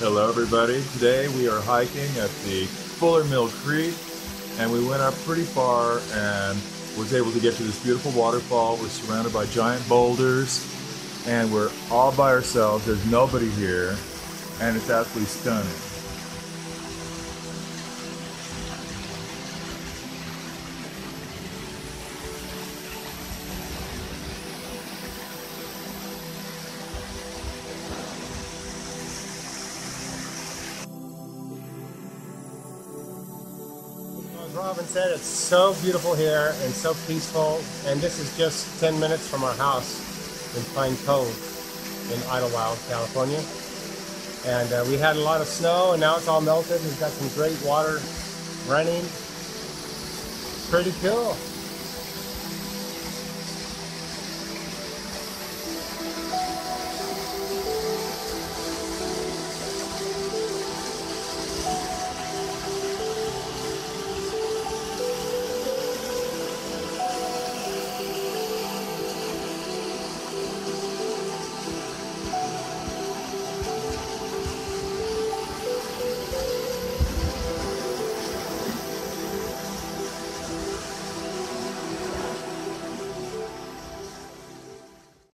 Hello everybody. Today we are hiking at the Fuller Mill Creek and we went up pretty far and was able to get to this beautiful waterfall. We're surrounded by giant boulders and we're all by ourselves. There's nobody here and it's absolutely stunning. As Robin said, it's so beautiful here and so peaceful. And this is just 10 minutes from our house in Pine Cove in Idyllwild, California. And uh, we had a lot of snow and now it's all melted. We've got some great water running. Pretty cool.